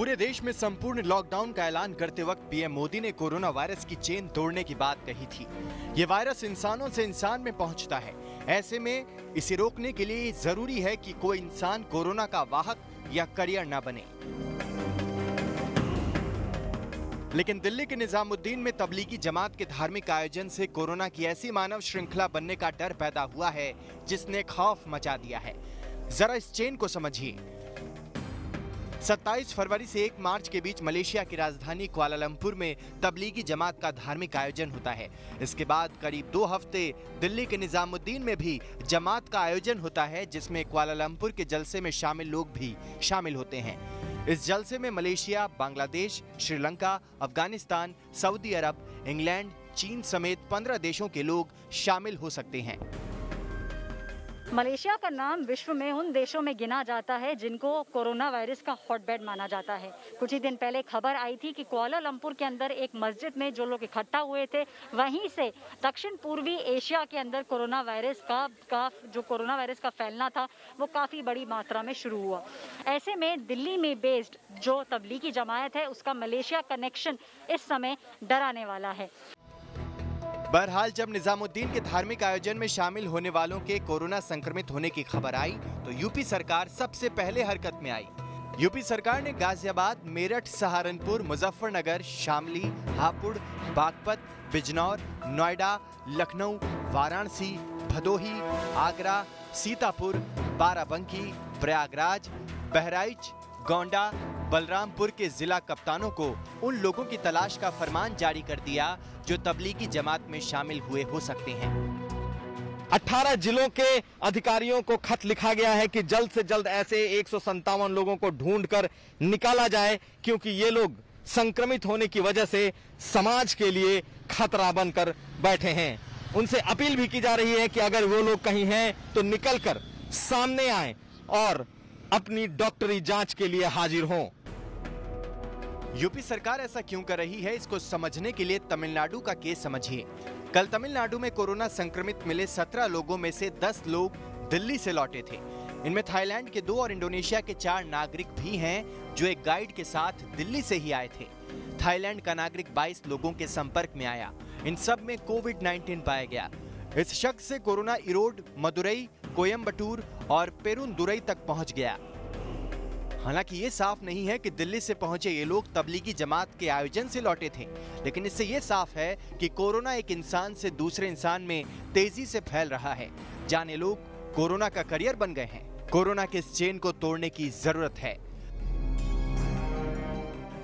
पूरे देश में संपूर्ण लॉकडाउन का ऐलान करते वक्त पीएम मोदी ने कोरोना वायरस की चेन तोड़ने की बात कही थी। ये वायरस इंसानों से इंसान में पहुँचता है। ऐसे में इसे रोकने के लिए ज़रूरी है कि कोई इंसान कोरोना का वाहक या करियर न बने। लेकिन दिल्ली के निजामुद्दीन में तबलीगी जमात के धार्मिक आयोजन से कोरोना की ऐसी मानव श्रृंखला बनने का डर पैदा हुआ है, जिसने खौफ मचा दिया है। जरा इस चेन को समझिए। 27 फरवरी से 1 मार्च के बीच मलेशिया की राजधानी कुआलालंपुर में तबलीगी जमात का धार्मिक आयोजन होता है। इसके बाद करीब दो हफ़्ते दिल्ली के निजामुद्दीन में भी जमात का आयोजन होता है, जिसमें कुआलालंपुर के जलसे में शामिल लोग भी शामिल होते हैं। इस जलसे में मलेशिया, बांग्लादेश, श्रीलंका, अफ़गानिस्तान, सऊदी अरब, इंग्लैंड, चीन समेत 15 देशों के लोग शामिल हो सकते हैं। मलेशिया का नाम विश्व में उन देशों में गिना जाता है जिनको कोरोना वायरस का हॉटबेड माना जाता है। कुछ ही दिन पहले खबर आई थी कि कुआलालंपुर के अंदर एक मस्जिद में जो लोग इकट्ठा हुए थे, वहीं से दक्षिण पूर्वी एशिया के अंदर कोरोना वायरस का का जो कोरोना वायरस का फैलना था, वो काफ़ी बड़ी मात्रा में शुरू हुआ। ऐसे में दिल्ली में बेस्ड जो तबलीगी जमायत है, उसका मलेशिया कनेक्शन इस समय डराने वाला है। बहरहाल, जब निजामुद्दीन के धार्मिक आयोजन में शामिल होने वालों के कोरोना संक्रमित होने की खबर आई तो यूपी सरकार सबसे पहले हरकत में आई। यूपी सरकार ने गाजियाबाद, मेरठ, सहारनपुर, मुजफ्फरनगर, शामली, हापुड़, बागपत, बिजनौर, नोएडा, लखनऊ, वाराणसी, भदोही, आगरा, सीतापुर, बाराबंकी, प्रयागराज, बहराइच गोंडा, बलरामपुर के जिला कप्तानों को उन लोगों की तलाश का फरमान जारी कर दिया, जो तबलीगी जमात में शामिल हुए हो सकते हैं। 18 जिलों के अधिकारियों को खत लिखा गया है कि जल्द से जल्द ऐसे एक सौ सत्तावन लोगों को ढूंढकर निकाला जाए, क्योंकि ये लोग संक्रमित होने की वजह से समाज के लिए खतरा बनकर बैठे हैं। उनसे अपील भी की जा रही है कि अगर वो लोग कहीं हैं तो निकलकर सामने आए और अपनी डॉक्टरी जाँच के लिए हाजिर हों। यूपी सरकार ऐसा क्यों कर रही है, इसको समझने के लिए तमिलनाडु का केस समझिए। कल तमिलनाडु में कोरोना संक्रमित मिले 17 लोगों में से 10 लोग दिल्ली से लौटे थे। इनमें थाईलैंड के दो और इंडोनेशिया के चार नागरिक भी हैं, जो एक गाइड के साथ दिल्ली से ही आए थे। थाईलैंड का नागरिक 22 लोगों के संपर्क में आया। इन सब में कोविड 19 पाया गया। इस शख्स से कोरोना इरोड, मदुरई कोयम्बटूर और पेरुनदुरई तक पहुँच गया। हालाँकि ये साफ़ नहीं है कि दिल्ली से पहुँचे ये लोग तबलीगी जमात के आयोजन से लौटे थे, लेकिन इससे ये साफ़ है कि कोरोना एक इंसान से दूसरे इंसान में तेज़ी से फैल रहा है। जाने लोग कोरोना का करियर बन गए हैं। कोरोना के इस चेन को तोड़ने की ज़रूरत है।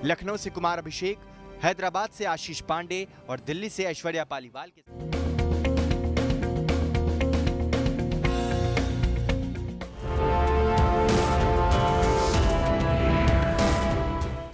लखनऊ से कुमार अभिषेक, हैदराबाद से आशीष पांडे और दिल्ली से ऐश्वर्या पालीवाल के